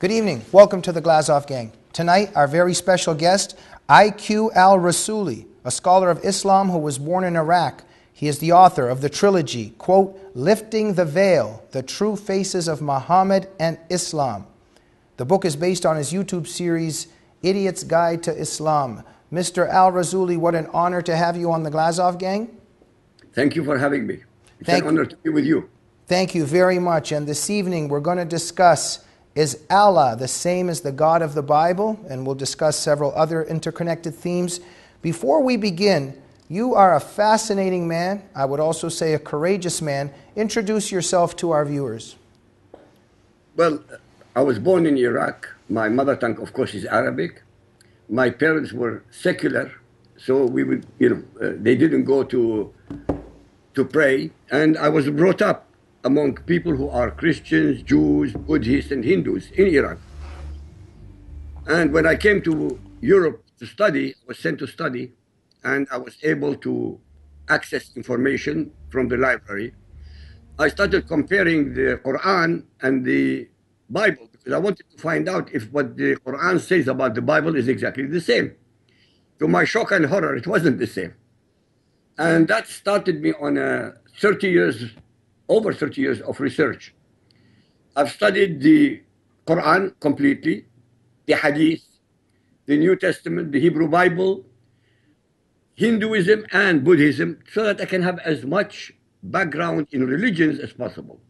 Good evening. Welcome to the Glazov Gang. Tonight, our very special guest, IQ al Rassooli, a scholar of Islam who was born in Iraq. He is the author of the trilogy, quote, Lifting the Veil The True Faces of Muhammad and Islam. The book is based on his YouTube series, Idiot's Guide to Islam. Mr. Al Rassooli, what an honor to have you on the Glazov Gang. Thank you for having me. It's Thank- an honor to be with you. Thank you very much. And this evening, we're going to discuss is Allah the same as the God of the Bible? And we'll discuss several other interconnected themes. Before we begin, you are a fascinating man. I would also say a courageous man. Introduce yourself to our viewers. Well, I was born in Iraq. My mother tongue, of course, is Arabic. My parents were secular, so we would, you know, uh, they didn't go to to pray, and I was brought up among people who are Christians, Jews, Buddhists, and Hindus in Iraq. And when I came to Europe to study, I was sent to study, and I was able to access information from the library. I started comparing the Quran and the Bible because I wanted to find out if what the Quran says about the Bible is exactly the same. To my shock and horror, it wasn't the same. And that started me on a 30 years, over 30 years of research. I've studied the Quran completely, the Hadith, the New Testament, the Hebrew Bible, Hinduism and Buddhism, so that I can have as much background in religions as possible.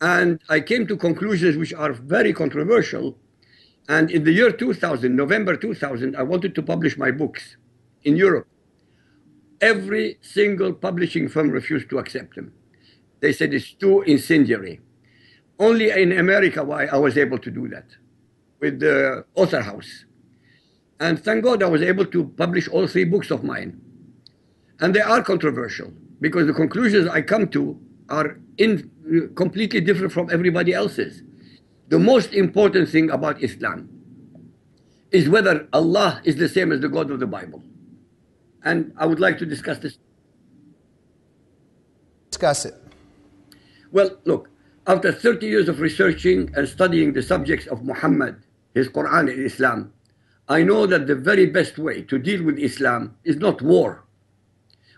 And I came to conclusions which are very controversial. And in the year 2000, November 2000, I wanted to publish my books in Europe. Every single publishing firm refused to accept them. They said it's too incendiary. Only in America why I was able to do that with the Author House. And thank God I was able to publish all three books of mine. And they are controversial because the conclusions I come to are in, completely different from everybody else's. The most important thing about Islam is whether Allah is the same as the God of the Bible. And I would like to discuss this. Discuss it. Well, look, after 30 years of researching and studying the subjects of Muhammad, his Quran, and Islam, I know that the very best way to deal with Islam is not war,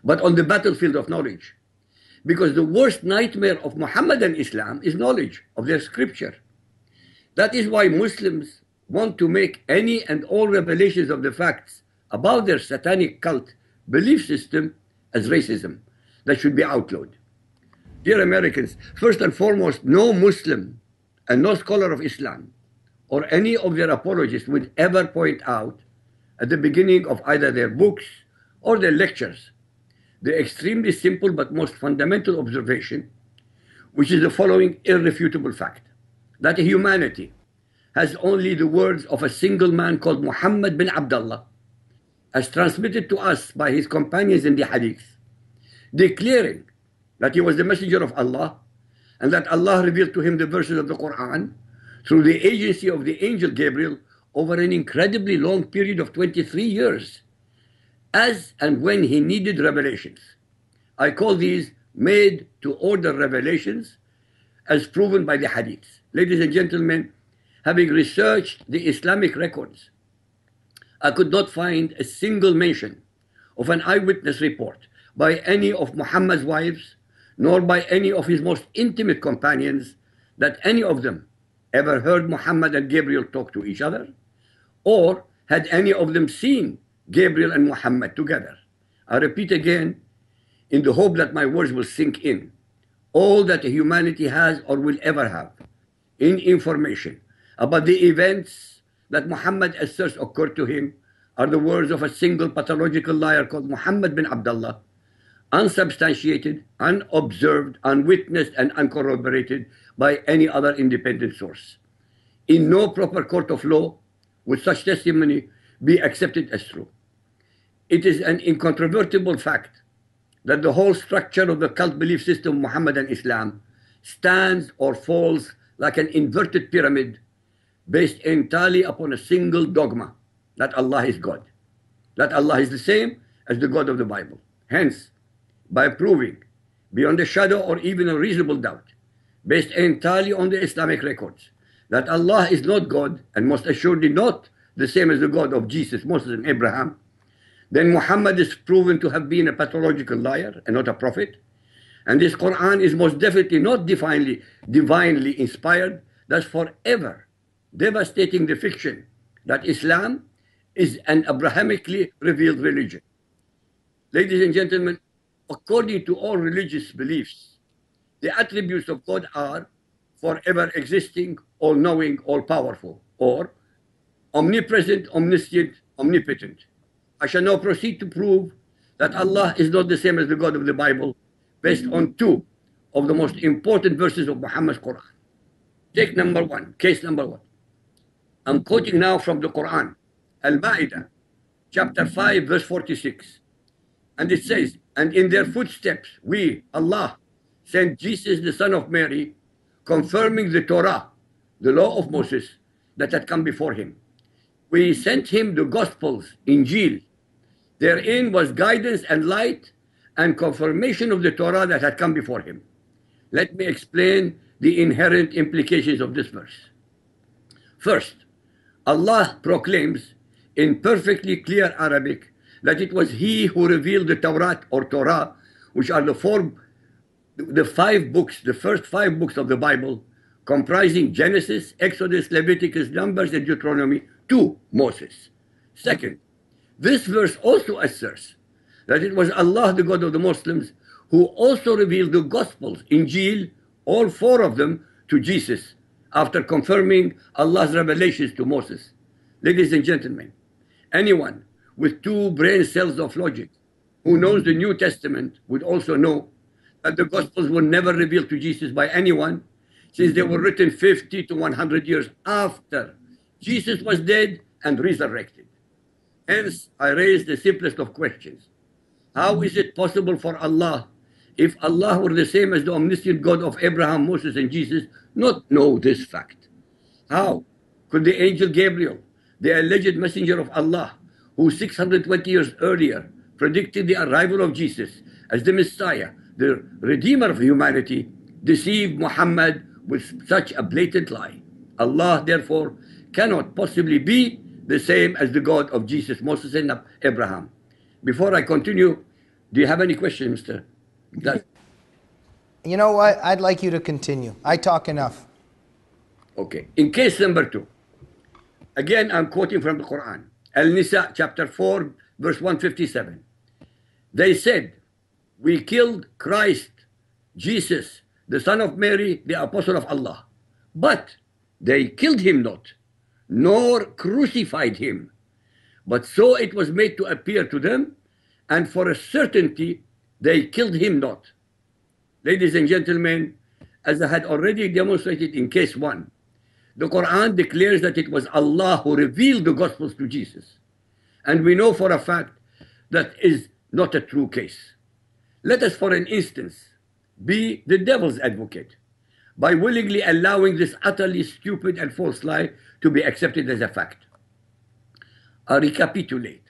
but on the battlefield of knowledge. Because the worst nightmare of Muhammad and Islam is knowledge of their scripture. That is why Muslims want to make any and all revelations of the facts about their satanic cult belief system as racism that should be outlawed. Dear Americans, first and foremost, no Muslim and no scholar of Islam or any of their apologists would ever point out at the beginning of either their books or their lectures the extremely simple but most fundamental observation, which is the following irrefutable fact that humanity has only the words of a single man called Muhammad bin Abdullah, as transmitted to us by his companions in the Hadith, declaring that he was the messenger of Allah and that Allah revealed to him the verses of the Quran through the agency of the angel Gabriel over an incredibly long period of 23 years, as and when he needed revelations. I call these made to order revelations as proven by the hadiths. Ladies and gentlemen, having researched the Islamic records, I could not find a single mention of an eyewitness report by any of Muhammad's wives, nor by any of his most intimate companions, that any of them ever heard Muhammad and Gabriel talk to each other, or had any of them seen Gabriel and Muhammad together. I repeat again, in the hope that my words will sink in. All that humanity has or will ever have in information about the events that Muhammad asserts occurred to him are the words of a single pathological liar called Muhammad bin Abdullah, unsubstantiated, unobserved, unwitnessed, and uncorroborated by any other independent source. In no proper court of law would such testimony be accepted as true. It is an incontrovertible fact that the whole structure of the cult belief system of Muhammad and Islam stands or falls like an inverted pyramid based entirely upon a single dogma that Allah is God, that Allah is the same as the God of the Bible. Hence, by proving beyond a shadow or even a reasonable doubt, based entirely on the Islamic records, that Allah is not God and most assuredly not the same as the God of Jesus, Moses, and Abraham, then Muhammad is proven to have been a pathological liar and not a prophet. And this Quran is most definitely not divinely, divinely inspired, thus forever devastating the fiction that Islam is an Abrahamically revealed religion. Ladies and gentlemen, according to all religious beliefs, the attributes of God are forever existing, all knowing, all powerful, or omnipresent, omniscient, omnipotent. I shall now proceed to prove that Allah is not the same as the God of the Bible based on two of the most important verses of Muhammad's Quran. Take number one, case number one. I'm quoting now from the Quran, Al Ma'idah, chapter 5, verse 46. And it says, And in their footsteps, we, Allah, sent Jesus, the son of Mary, confirming the Torah, the law of Moses that had come before him. We sent him the Gospels, Injil. Therein was guidance and light and confirmation of the Torah that had come before him. Let me explain the inherent implications of this verse. First, Allah proclaims in perfectly clear Arabic that it was He who revealed the Torah or Torah, which are the four, the five books, the first five books of the Bible, comprising Genesis, Exodus, Leviticus, Numbers, and Deuteronomy, to Moses. Second, this verse also asserts that it was Allah, the God of the Muslims, who also revealed the Gospels, Injil, all four of them, to Jesus after confirming Allah's revelations to Moses. Ladies and gentlemen, anyone with two brain cells of logic who knows the New Testament would also know that the Gospels were never revealed to Jesus by anyone since they were written 50 to 100 years after Jesus was dead and resurrected. Hence, I raise the simplest of questions. How is it possible for Allah, if Allah were the same as the omniscient God of Abraham, Moses, and Jesus, not know this fact? How could the angel Gabriel, the alleged messenger of Allah, who 620 years earlier predicted the arrival of Jesus as the Messiah, the Redeemer of humanity, deceived Muhammad with such a blatant lie? Allah, therefore, cannot possibly be the same as the God of Jesus, Moses, and Abraham. Before I continue, do you have any questions, Mr. You know what? I'd like you to continue. I talk enough. okay. In case number two, again, I'm quoting from the Quran, Al Nisa, chapter 4, verse 157. They said, We killed Christ, Jesus, the son of Mary, the apostle of Allah. But they killed him not, nor crucified him. But so it was made to appear to them, and for a certainty they killed him not. Ladies and gentlemen, as I had already demonstrated in case one, the Quran declares that it was Allah who revealed the Gospels to Jesus. And we know for a fact that is not a true case. Let us, for an instance, be the devil's advocate by willingly allowing this utterly stupid and false lie to be accepted as a fact. I recapitulate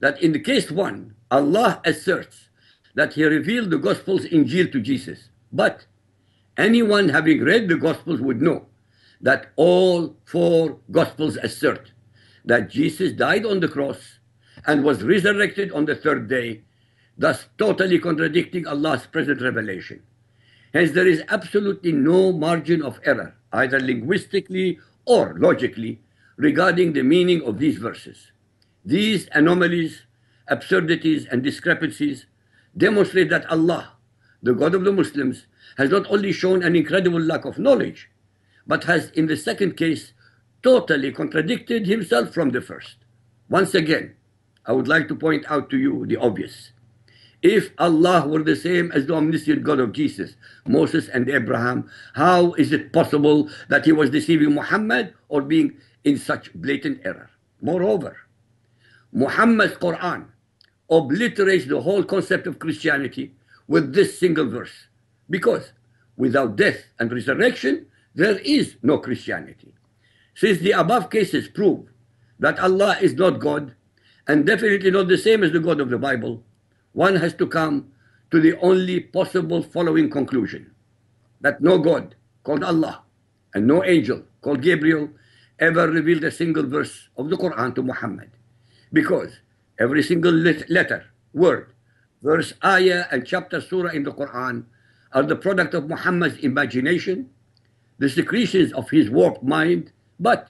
that in the case one, Allah asserts that He revealed the Gospels in Injil to Jesus. But anyone having read the Gospels would know that all four Gospels assert that Jesus died on the cross and was resurrected on the third day, thus totally contradicting Allah's present revelation. Hence, there is absolutely no margin of error, either linguistically or logically, regarding the meaning of these verses. These anomalies, absurdities, and discrepancies demonstrate that Allah, the God of the Muslims, has not only shown an incredible lack of knowledge, but has, in the second case, totally contradicted himself from the first. Once again, I would like to point out to you the obvious. If Allah were the same as the omniscient God of Jesus, Moses, and Abraham, how is it possible that he was deceiving Muhammad or being in such blatant error? Moreover, Muhammad's Quran obliterates the whole concept of Christianity with this single verse. Because without death and resurrection, there is no Christianity. Since the above cases prove that Allah is not God and definitely not the same as the God of the Bible, one has to come to the only possible following conclusion that no God called Allah and no angel called Gabriel ever revealed a single verse of the Quran to Muhammad. Because every single letter, word, verse, ayah, and chapter, surah in the Quran are the product of Muhammad's imagination, the secretions of his warped mind, but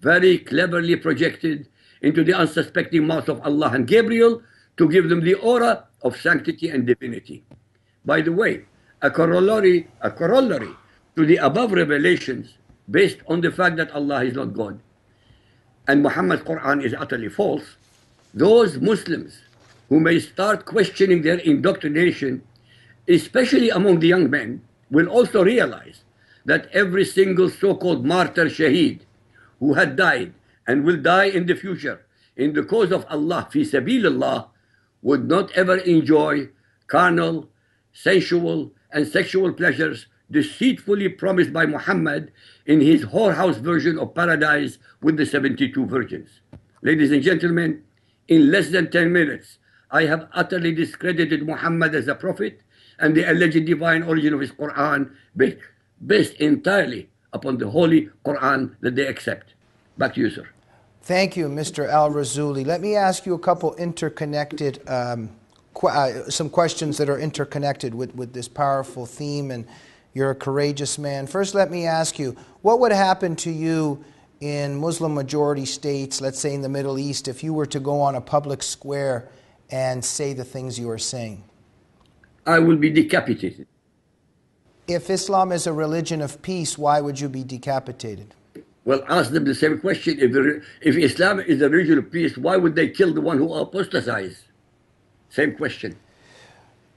very cleverly projected into the unsuspecting mouth of Allah and Gabriel to give them the aura of sanctity and divinity. By the way, a corollary, a corollary to the above revelations based on the fact that Allah is not God and Muhammad's Quran is utterly false, those Muslims who may start questioning their indoctrination, especially among the young men, will also realize that every single so-called martyr shaheed who had died and will die in the future in the cause of Allah, fi sabilillah, would not ever enjoy carnal, sensual, and sexual pleasures deceitfully promised by Muhammad in his whorehouse version of paradise with the 72 virgins. Ladies and gentlemen, in less than 10 minutes, I have utterly discredited Muhammad as a prophet and the alleged divine origin of his Quran based entirely upon the holy Quran that they accept. Back to you, sir. Thank you, Mr. Al Rassooli. Let me ask you a couple interconnected, um, qu- uh, some questions that are interconnected with, with this powerful theme, and you're a courageous man. First, let me ask you what would happen to you in Muslim majority states, let's say in the Middle East, if you were to go on a public square and say the things you are saying? I will be decapitated. If Islam is a religion of peace, why would you be decapitated? Well, ask them the same question. If, if Islam is a religion of peace, why would they kill the one who apostatized? Same question.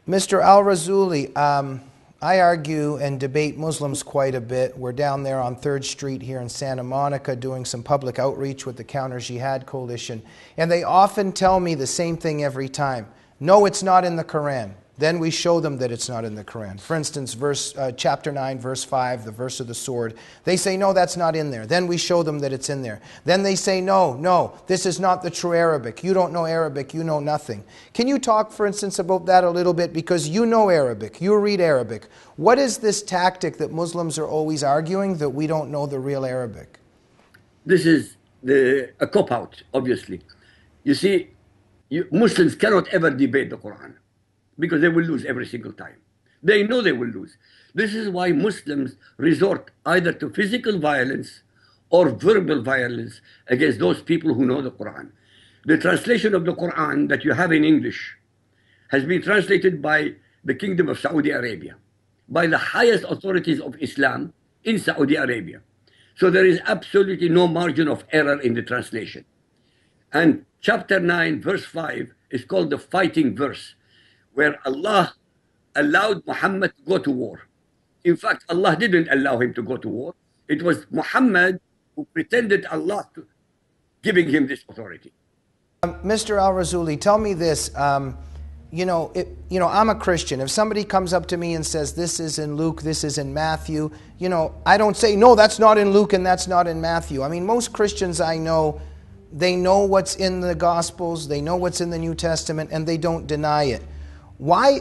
Mr. Al Rassooli, um, I argue and debate Muslims quite a bit. We're down there on 3rd Street here in Santa Monica doing some public outreach with the Counter Jihad Coalition. And they often tell me the same thing every time no, it's not in the Quran. Then we show them that it's not in the Quran. For instance, verse, uh, chapter 9, verse 5, the verse of the sword. They say, no, that's not in there. Then we show them that it's in there. Then they say, no, no, this is not the true Arabic. You don't know Arabic. You know nothing. Can you talk, for instance, about that a little bit? Because you know Arabic. You read Arabic. What is this tactic that Muslims are always arguing that we don't know the real Arabic? This is the, a cop out, obviously. You see, you, Muslims cannot ever debate the Quran because they will lose every single time. They know they will lose. This is why Muslims resort either to physical violence or verbal violence against those people who know the Quran. The translation of the Quran that you have in English has been translated by the Kingdom of Saudi Arabia, by the highest authorities of Islam in Saudi Arabia. So there is absolutely no margin of error in the translation. And chapter 9, verse 5 is called the fighting verse where Allah allowed Muhammad to go to war. In fact, Allah didn't allow him to go to war. It was Muhammad who pretended Allah to giving him this authority. Um, Mr. Al Rassooli, tell me this. Um, you know, it, you know, I'm a Christian. If somebody comes up to me and says, "This is in Luke, this is in Matthew," you know, I don't say, "No, that's not in Luke and that's not in Matthew." I mean, most Christians I know, they know what's in the Gospels, they know what's in the New Testament, and they don't deny it. Why?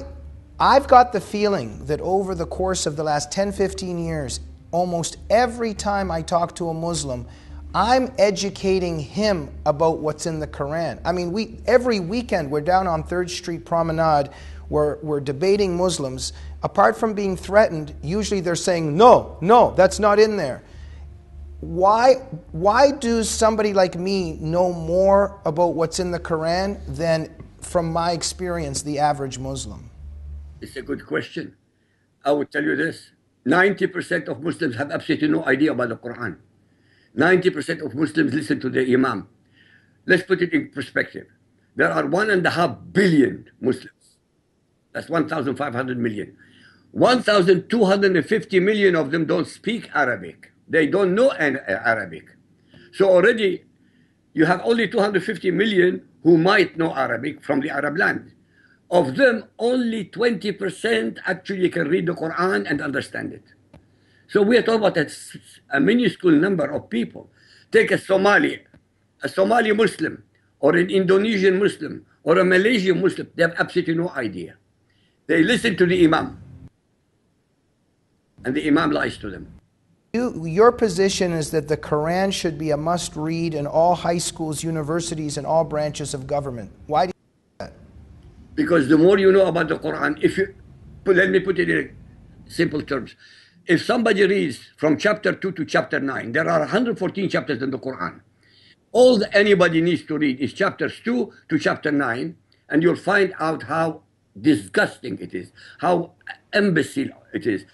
I've got the feeling that over the course of the last 10, 15 years, almost every time I talk to a Muslim, I'm educating him about what's in the Quran. I mean, we every weekend we're down on Third Street Promenade, we're, we're debating Muslims. Apart from being threatened, usually they're saying, no, no, that's not in there. Why, why does somebody like me know more about what's in the Quran than from my experience, the average Muslim? It's a good question. I would tell you this 90% of Muslims have absolutely no idea about the Quran. 90% of Muslims listen to the Imam. Let's put it in perspective. There are one and a half billion Muslims. That's 1,500 million. 1,250 million of them don't speak Arabic. They don't know uh, Arabic. So already you have only 250 million who might know Arabic from the Arab land. Of them, only 20% actually can read the Quran and understand it. So we are talking about a, a minuscule number of people. Take a Somali, a Somali Muslim, or an Indonesian Muslim, or a Malaysian Muslim. They have absolutely no idea. They listen to the Imam, and the Imam lies to them. You, your position is that the Quran should be a must read in all high schools, universities, and all branches of government. Why do you do that? Because the more you know about the Quran, if you, let me put it in simple terms. If somebody reads from chapter 2 to chapter 9, there are 114 chapters in the Quran. All that anybody needs to read is chapters 2 to chapter 9, and you'll find out how disgusting it is, how imbecile it is.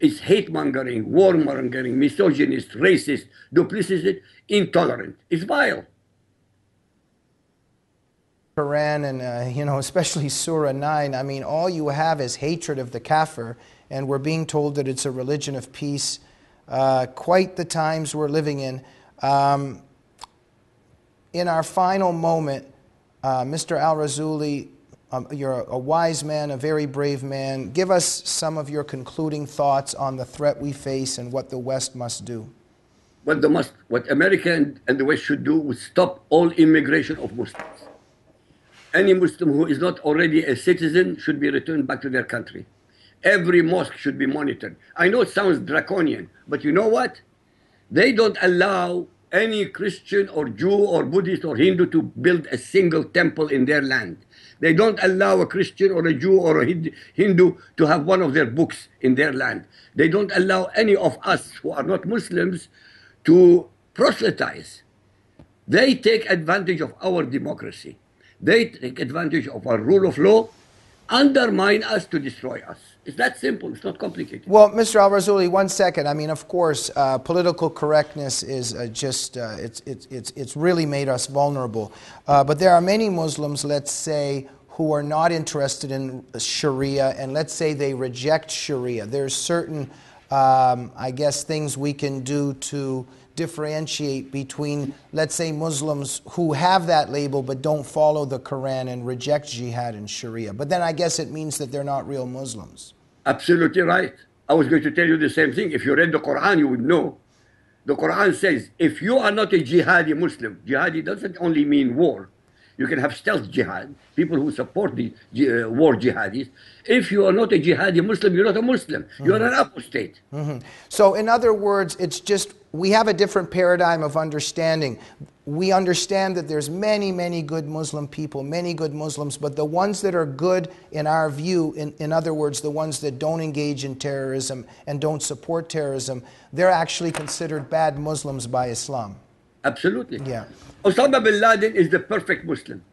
It's hate mongering, war mongering, misogynist, racist, duplicitous, intolerant. It's vile. Quran and, uh, you know, especially Surah 9, I mean, all you have is hatred of the kafir, and we're being told that it's a religion of peace. Uh, quite the times we're living in. Um, in our final moment, uh, Mr. Al Rassooli, um, you're a wise man, a very brave man. Give us some of your concluding thoughts on the threat we face and what the West must do. What the must, what America and, and the West should do is stop all immigration of Muslims. Any Muslim who is not already a citizen should be returned back to their country. Every mosque should be monitored. I know it sounds draconian, but you know what? They don't allow any Christian or Jew or Buddhist or Hindu to build a single temple in their land. They don't allow a Christian or a Jew or a Hindu to have one of their books in their land. They don't allow any of us who are not Muslims to proselytize. They take advantage of our democracy. They take advantage of our rule of law, undermine us to destroy us. It's that simple. It's not complicated. Well, Mr. Al Rassooli, one second. I mean, of course, uh, political correctness is uh, just, uh, it's, it's, it's, it's really made us vulnerable. Uh, but there are many Muslims, let's say, who are not interested in Sharia, and let's say they reject Sharia. There's certain, um, I guess, things we can do to differentiate between, let's say, Muslims who have that label but don't follow the Quran and reject jihad and Sharia. But then I guess it means that they're not real Muslims. Absolutely right. I was going to tell you the same thing. If you read the Quran, you would know. The Quran says if you are not a jihadi Muslim, jihadi doesn't only mean war. You can have stealth jihad, people who support the uh, war jihadis. If you are not a jihadi Muslim, you're not a Muslim. Mm-hmm. You're an apostate. Mm-hmm. So, in other words, it's just we have a different paradigm of understanding. We understand that there's many, many good Muslim people, many good Muslims, but the ones that are good in our view, in, in other words, the ones that don't engage in terrorism and don't support terrorism, they're actually considered bad Muslims by Islam. Absolutely. Yeah. Osama bin Laden is the perfect Muslim.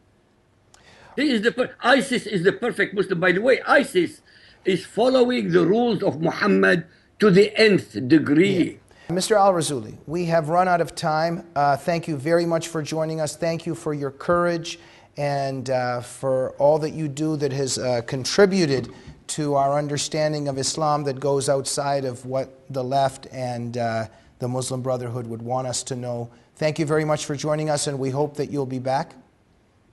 He is the per- ISIS is the perfect Muslim. By the way, ISIS is following the rules of Muhammad to the nth degree. Yeah. Mr. Al Rassooli, we have run out of time. Uh, thank you very much for joining us. Thank you for your courage and uh, for all that you do that has uh, contributed to our understanding of Islam that goes outside of what the left and uh, the Muslim Brotherhood would want us to know. Thank you very much for joining us, and we hope that you'll be back.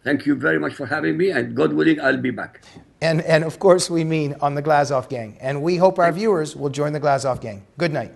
Thank you very much for having me, and God willing, I'll be back. And, and of course, we mean on the Glazov Gang. And we hope our viewers will join the Glazov Gang. Good night.